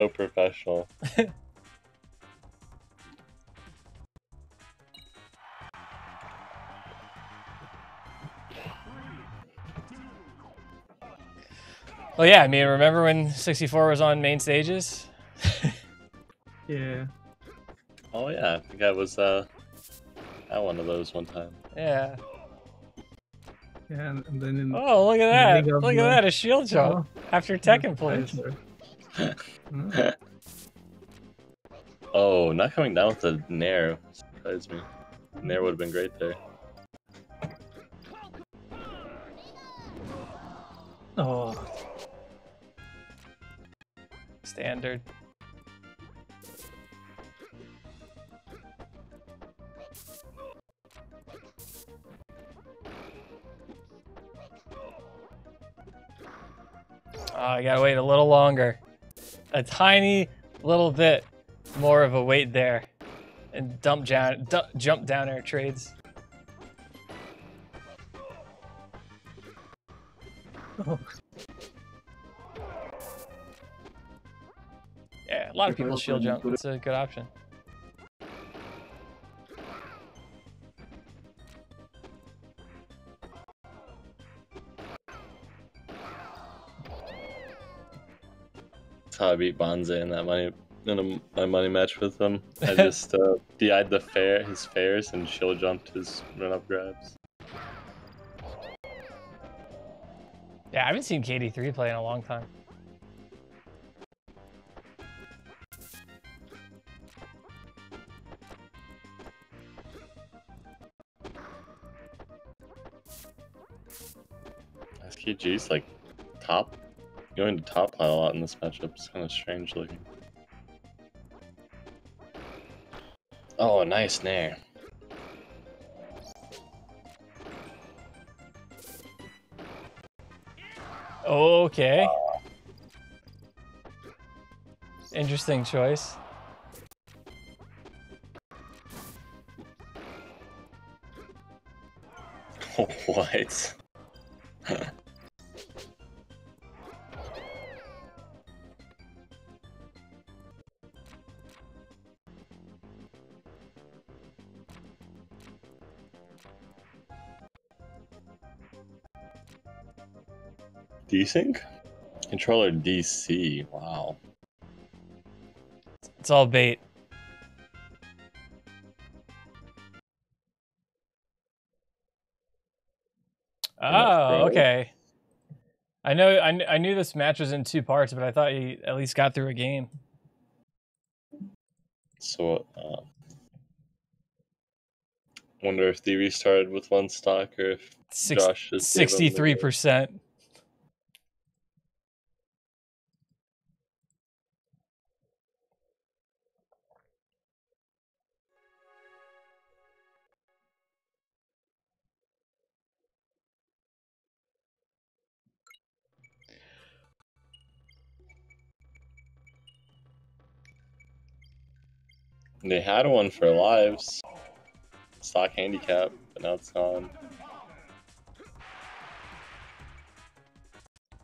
So professional. Well, yeah, I mean, remember when 64 was on main stages? Yeah. Oh yeah, I think I was uh at one of those one time. Yeah. Yeah, and, and then in Oh, look at that. Look at the- that, a shield jump after Tekken plays. Oh, not coming down with the Nair surprised me. Nair would have been great there. Oh, Standard. Oh, I gotta wait a little longer. A tiny little bit more of a weight there. And dump down, jump down air trades. Yeah, a lot of people shield jump. It's a good option. That's how I beat Bonze in that money in a, my money match with him. I just uh, DI'd the fair his fairs and shield jumped his run up grabs. Yeah, I haven't seen KD3 play in a long time. SKG's like top going to top pile a lot in this matchup. It's kind of strange looking. Oh, nice nair. Okay. Ah. Interesting choice. what? Desync? Controller DC. Wow. It's all bait. Oh, okay. I know. I, kn- I knew this match was in two parts, but I thought you at least got through a game. So, uh, wonder if they restarted with one stock or if Six, Josh just gave him the- Sixty-three percent. They had one for lives. Stock handicap, but now it's gone.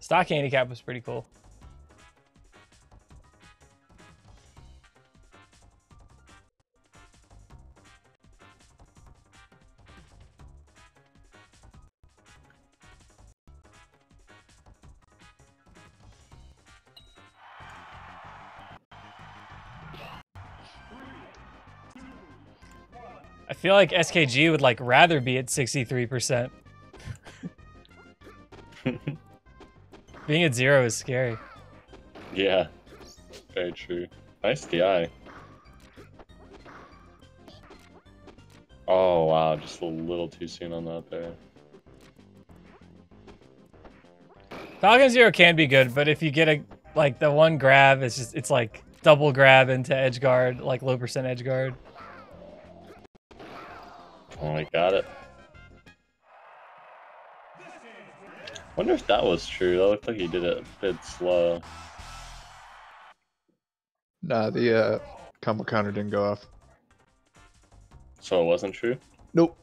Stock handicap was pretty cool. Feel like SKG would like rather be at 63%. Being at zero is scary. Yeah, very true. Nice DI. Oh wow, just a little too soon on that there. Falcon Zero can be good, but if you get a like the one grab, it's just it's like double grab into edge guard, like low percent edge guard. Oh, I got it. Wonder if that was true. That looked like he did it a bit slow. Nah, the uh, combo counter didn't go off. So it wasn't true? Nope.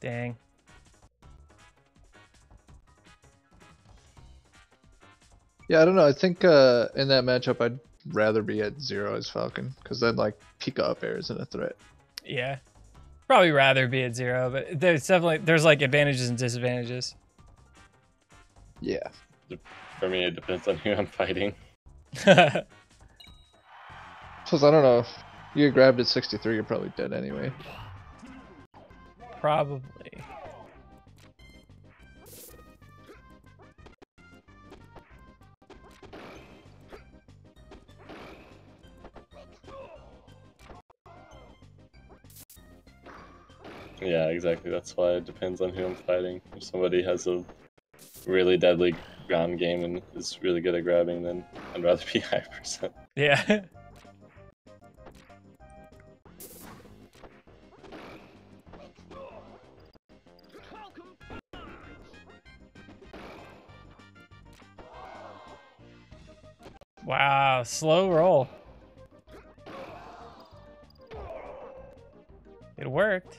Dang. Yeah, I don't know. I think uh, in that matchup, I'd rather be at zero as Falcon because then like Pika up air isn't a threat. Yeah. Probably rather be at zero, but there's definitely there's like advantages and disadvantages. Yeah. For me, it depends on who I'm fighting. Plus, I don't know. If you get grabbed at 63, you're probably dead anyway. Probably. Yeah, exactly. That's why it depends on who I'm fighting. If somebody has a really deadly ground game and is really good at grabbing, then I'd rather be high percent. Yeah. wow, slow roll. It worked.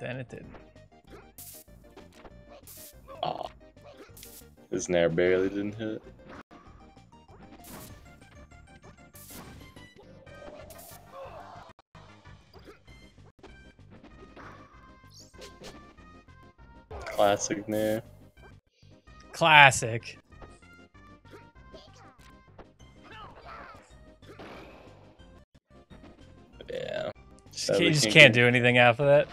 Then it didn't. Aw. His Nair barely didn't hit. Classic Nair. Classic. Yeah. Just can't, you just can't do anything after that.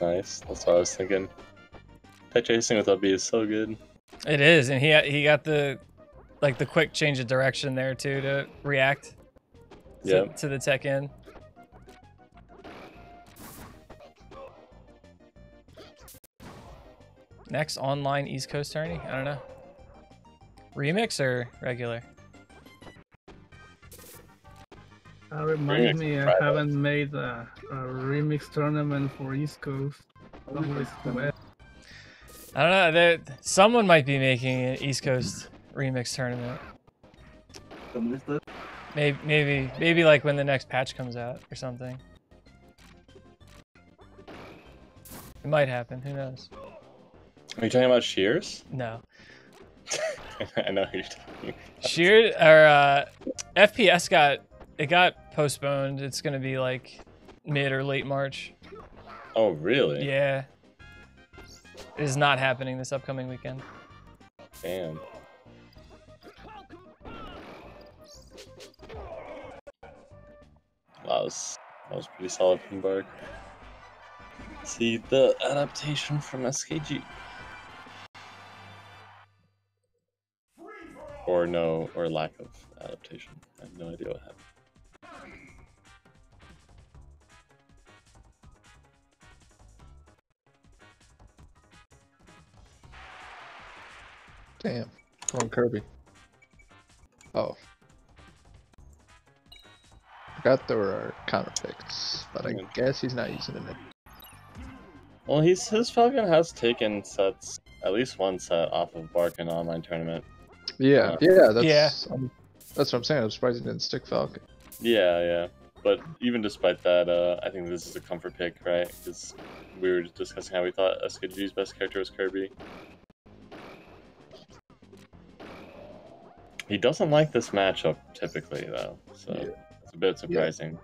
Nice, nice. That's what I was thinking. Pet chasing with up B is so good. It is, and he he got the like the quick change of direction there too to react to, Yeah. to the tech in. Next online East Coast tourney? I don't know. Remix or regular? That reminds Remix me, I Friday. haven't made a, a remix tournament for East Coast. Always west. I don't know. There, someone might be making an East Coast remix tournament. Maybe, maybe, maybe like when the next patch comes out or something. It might happen. Who knows? Are you talking about Shears? No. I know who you're talking about. Sheer or uh, FPS got it got postponed. It's gonna be like mid or late March. Oh, really? Yeah. It is not happening this upcoming weekend. Damn. That was that was pretty solid from Bark. See the adaptation from SKG. Or no, or lack of adaptation. I have no idea what happened. Damn. Wrong Kirby. Oh. I Forgot there were counter picks, but I guess he's not using it. Well, he's his Falcon has taken sets, at least one set off of Bark in online tournament. Yeah, Uh, yeah, that's Yeah. um, that's what I'm saying. I'm surprised he didn't stick Falcon. Yeah, yeah. But even despite that, uh, I think this is a comfort pick, right? Because we were discussing how we thought SKG's best character was Kirby. He doesn't like this matchup typically, though, so Yeah. it's a bit surprising.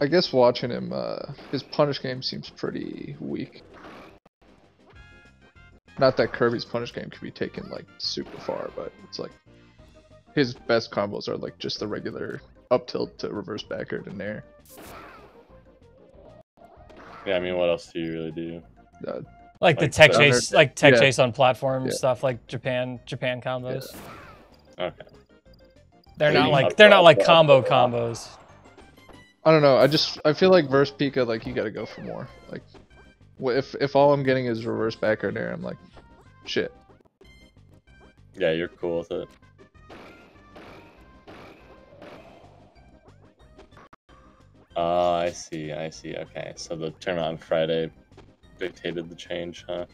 I guess watching him, uh, his punish game seems pretty weak. Not that Kirby's punish game could be taken like super far, but it's like his best combos are like just the regular up tilt to reverse backward and there. Yeah, I mean, what else do you really do? Uh, Like the tech the chase, like tech Yeah. chase on platform Yeah. stuff, like Japan, Japan combos. Okay. They're not like they're not like combo combos. I don't know. I just I feel like verse Pika uh, like you gotta go for more. Like if if all I'm getting is reverse backward there, I'm like, shit. Yeah, you're cool with it. Oh, I see, I see. Okay, so the tournament on Friday dictated the change, huh?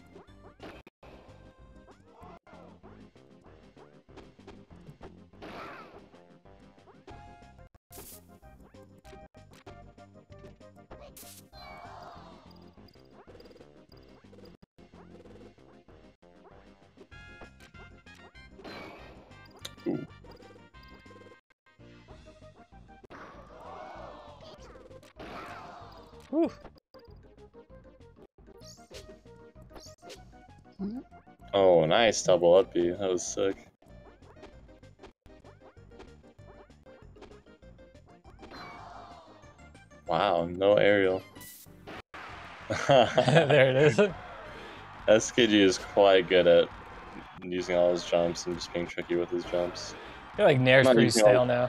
Nice double up B. That was sick. Wow, no aerial. there it is. SKG is quite good at using all his jumps and just being tricky with his jumps. I feel like Nair's pretty using all- now.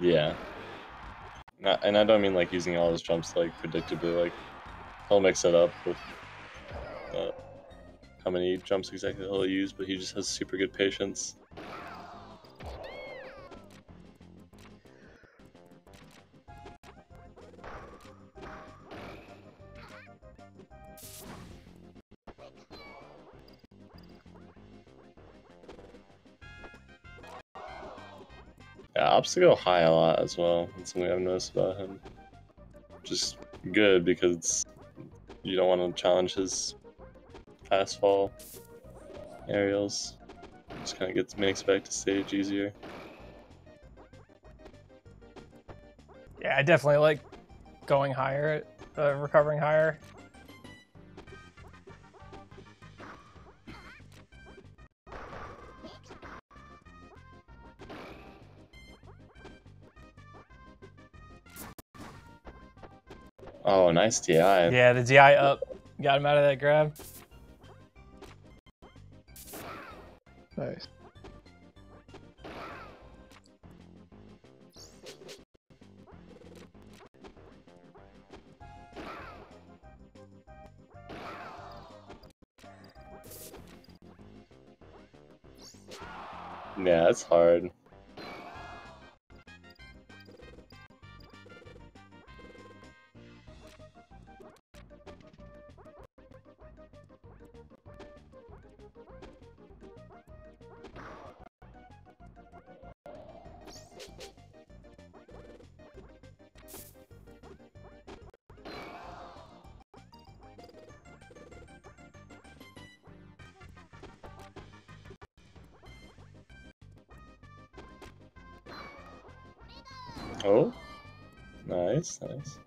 Yeah. Not, and I don't mean like using all his jumps like predictably. Like he'll mix it up with uh, how many jumps exactly he'll use, but he just has super good patience. Yeah, go high a lot as well. That's something I've noticed about him. Just good because you don't want to challenge his fast fall aerials. Just kind of gets makes back to stage easier. Yeah, I definitely like going higher, uh, recovering higher. Oh, nice DI. Yeah, the DI up got him out of that grab. Nice. Yeah, it's hard. Oh, nice, nice.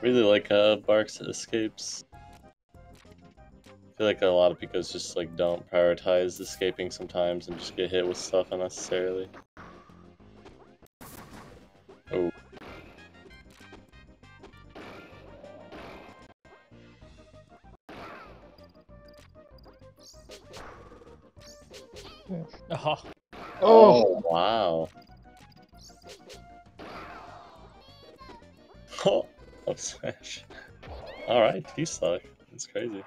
Really like uh, Bark's escapes. I feel like a lot of Pikas just like don't prioritize escaping sometimes and just get hit with stuff unnecessarily. Uh-huh. Oh, Oh, wow. Oh, smash. Alright, he suck. That's crazy.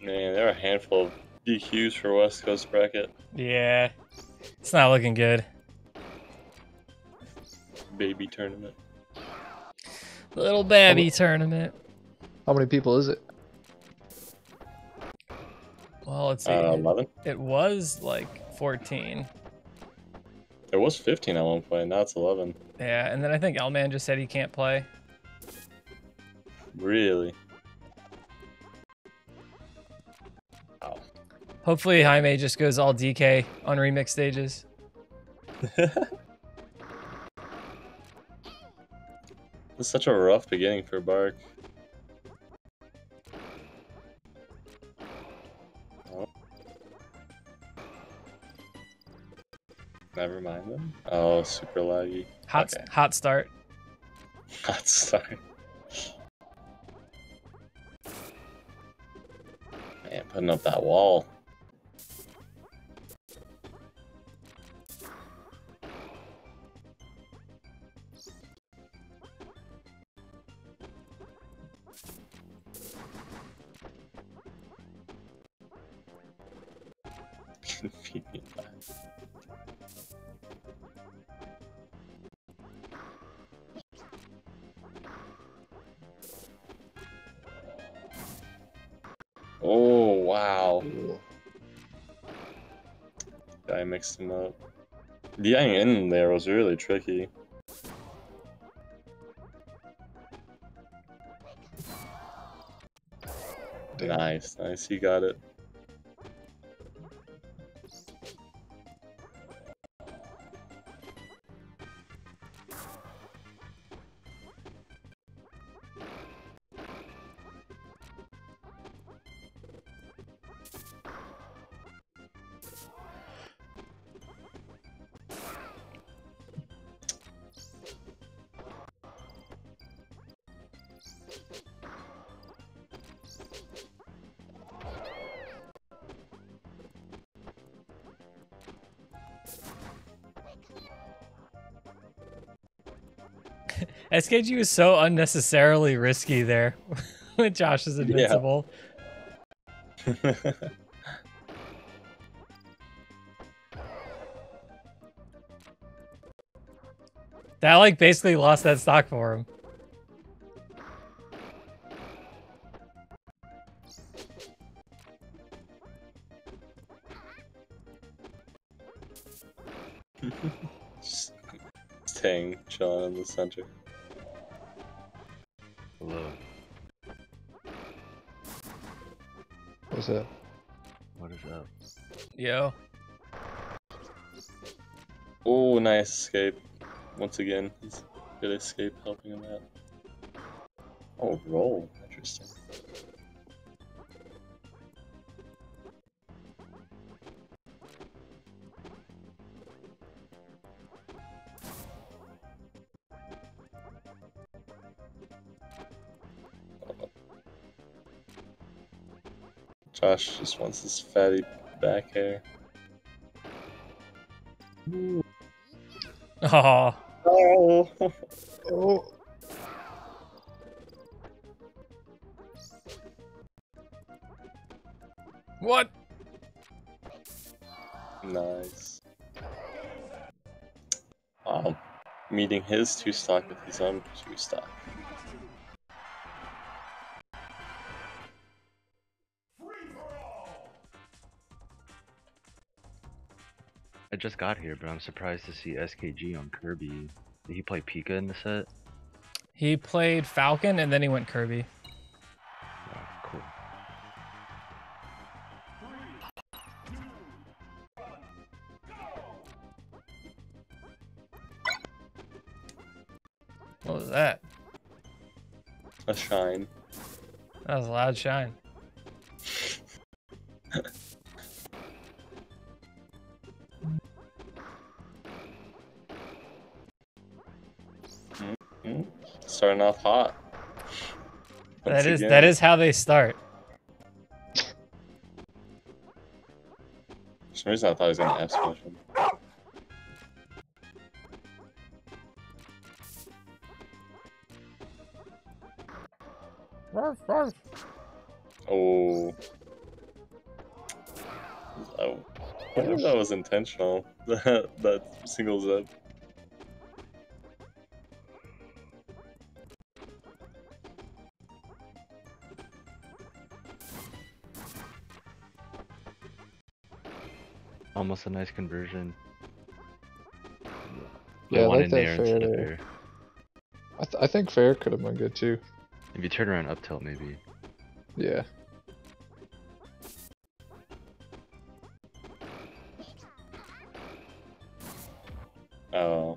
Man, there are a handful of DQs for West Coast bracket. yeah. It's not looking good. Baby tournament. Little babby tournament. how many people is it? Well, let's see. Uh, 11? it was like 14. There was 15 at one point, now it's 11. Yeah, and then I think Elman just said he can't play. Really? Hopefully Jaime just goes all DK on remix stages. It's such a rough beginning for Bark. Oh. Never mind them. Oh, super laggy. Hot, okay. hot start. Hot start. Man, putting up that wall. Lag. Oh wow. I mixed them up. Getting in there was really tricky. Nice, nice, you got it. SKG was so unnecessarily risky there Josh is invincible. That like basically lost that stock for him. Just staying chilling in the center. Hello. What's up? What is up? Yo. Oh, nice escape. Once again, he's good escape helping him out. Oh, roll. Interesting. Josh just wants his fatty back hair. Oh, Oh. Oh, what? Nice. Wow. Meeting his two stock with his own two stock. Just got here, but I'm surprised to see SKG on Kirby. Did he play Pika in the set? He played Falcon and then he went Kirby. Oh, cool. What was that? A shine. That was a loud shine. Off hot. That Once is again. that is how they start. For some reason I thought he was gonna ask question. Oh. Oh. I wonder if that was intentional. That that singles up. Almost a nice conversion. Yeah, I like in that there instead fair. fair. I, th- I think fair could have been good too. If you turn around up tilt, maybe. Yeah. Oh.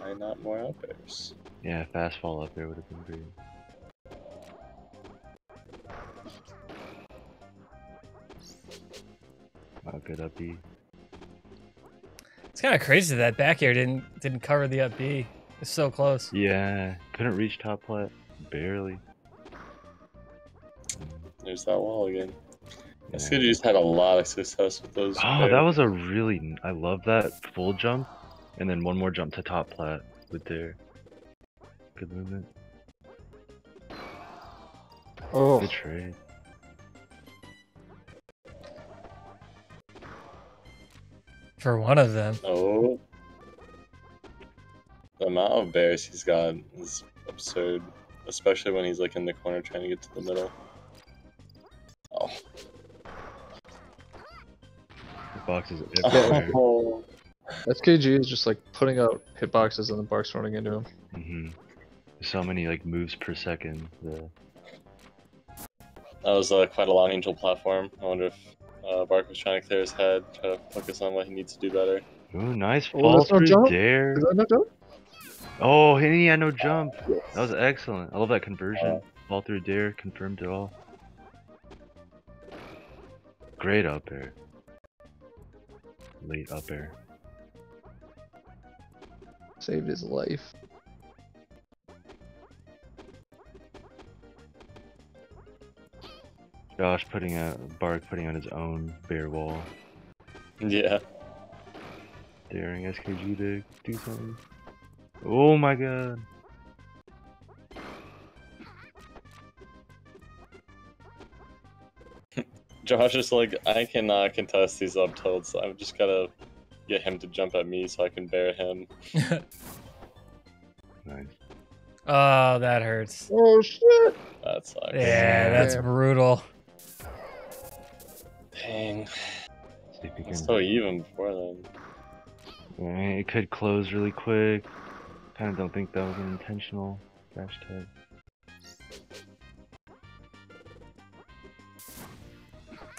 Why not more up airs? Yeah, fast fall up there would have been great. Good up B. It's kind of crazy that back air didn't didn't cover the up B. It's so close. Yeah, couldn't reach top plat. Barely. There's that wall again. Yeah. just had a lot of success with those. Oh, pairs. that was a really. I love that full jump, and then one more jump to top plat with their good movement. Oh, Good trade. For one of them. Oh. The amount of bairs he's got is absurd. Especially when he's like in the corner trying to get to the middle. Oh. Boxes everywhere. Oh. SKG is just like putting out hitboxes and the Bark's running into him. Mm -hmm. So many like moves per second. The That was uh, quite a long angel platform. I wonder if uh, Bark was trying to clear his head, try to focus on what he needs to do better. Ooh, nice Oh, fall that's no through jump? dare. Is that no joke? Oh, he had no jump. That was excellent. I love that conversion. Fall through dare, confirmed it all. Great up air. Late up air. Saved his life. Josh putting a Bark putting on his own bair wall. Yeah. Daring SKG to do something. Oh my god. Josh is like, I cannot contest these up tilts. I've just gotta get him to jump at me so I can bair him. Nice. Oh, that hurts. Oh shit! That sucks. Yeah, that's Damn. brutal. Dang. See if we can. It's so even before then. Alright, it could close really quick. Kinda don't think that was an intentional dash tag.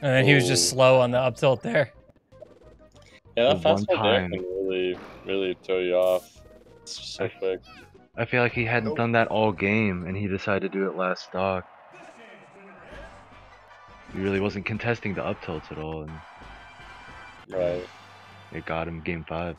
And then he was just Oh. slow on the up tilt there. Yeah, that The one fast fall there time- can really, really throw you off. It's just so I- quick. I feel like he hadn't Nope. done that all game and he decided to do it last stock. He really wasn't contesting the up tilts at all and Right. it got him game five.